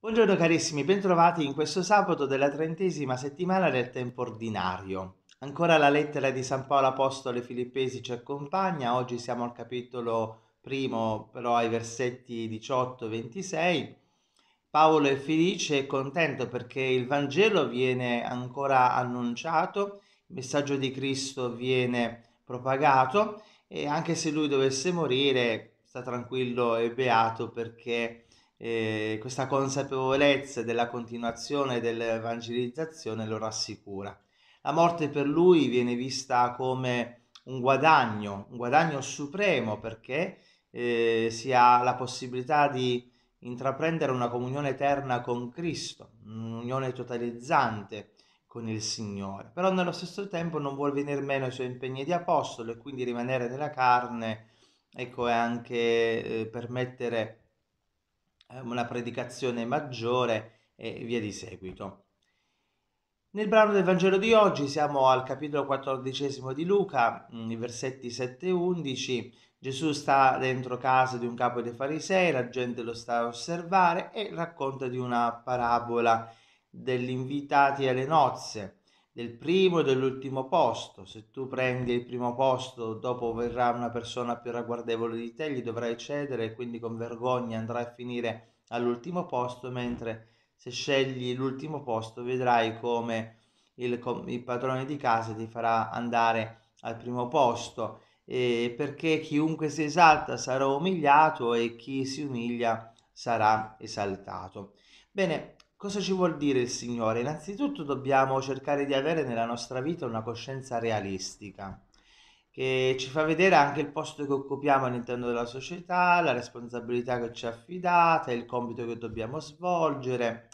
Buongiorno carissimi, bentrovati in questo sabato della trentesima settimana del tempo ordinario. Ancora la lettera di San Paolo Apostolo ai Filippesi ci accompagna, oggi siamo al capitolo primo, però ai versetti 18-26. Paolo è felice e contento perché il Vangelo viene ancora annunciato, il messaggio di Cristo viene propagato e anche se lui dovesse morire sta tranquillo e beato perché eh, questa consapevolezza della continuazione dell'evangelizzazione lo rassicura. La morte per lui viene vista come un guadagno, un guadagno supremo perché eh, si ha la possibilità di intraprendere una comunione eterna con Cristo, un'unione totalizzante con il Signore. Però nello stesso tempo non vuole venire meno ai suoi impegni di apostolo e quindi rimanere nella carne, ecco, e anche eh, permettere una predicazione maggiore e via di seguito. Nel brano del Vangelo di oggi siamo al capitolo quattordicesimo di Luca, mm, i versetti 7 e 11. Gesù sta dentro casa di un capo dei farisei, la gente lo sta a osservare e racconta di una parabola degli invitati alle nozze del primo e dell'ultimo posto. Se tu prendi il primo posto, dopo verrà una persona più ragguardevole di te, gli dovrai cedere e quindi con vergogna andrai a finire all'ultimo posto, mentre se scegli l'ultimo posto vedrai come il, il padrone di casa ti farà andare al primo posto, e perché chiunque si esalta sarà umiliato e chi si umilia sarà esaltato. Bene, Cosa ci vuol dire il Signore? Innanzitutto dobbiamo cercare di avere nella nostra vita una coscienza realistica, che ci fa vedere anche il posto che occupiamo all'interno della società, la responsabilità che ci è affidata, il compito che dobbiamo svolgere,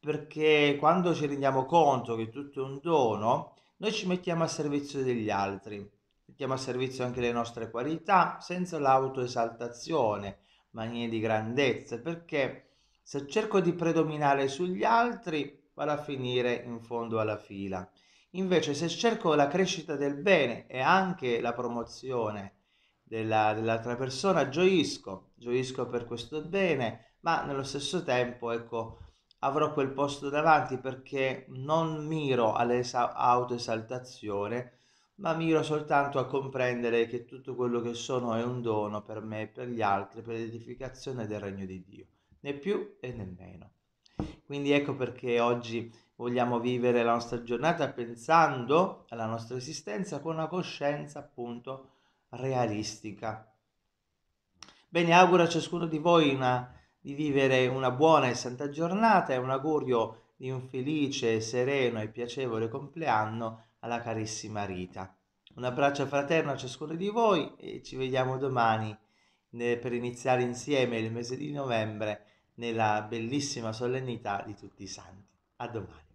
perché quando ci rendiamo conto che tutto è un dono, noi ci mettiamo a servizio degli altri, mettiamo a servizio anche le nostre qualità, senza l'autoesaltazione, manie di grandezza, perché se cerco di predominare sugli altri, vado a finire in fondo alla fila. Invece, se cerco la crescita del bene e anche la promozione della, dell'altra persona, gioisco, gioisco per questo bene, ma nello stesso tempo, ecco, avrò quel posto davanti perché non miro all'autoesaltazione, ma miro soltanto a comprendere che tutto quello che sono è un dono per me e per gli altri, per l'edificazione del regno di Dio né più e né meno. Quindi ecco perché oggi vogliamo vivere la nostra giornata pensando alla nostra esistenza con una coscienza appunto realistica. Bene, auguro a ciascuno di voi una, di vivere una buona e santa giornata e un augurio di un felice, sereno e piacevole compleanno alla carissima Rita. Un abbraccio fraterno a ciascuno di voi e ci vediamo domani per iniziare insieme il mese di novembre nella bellissima solennità di tutti i santi. A domani.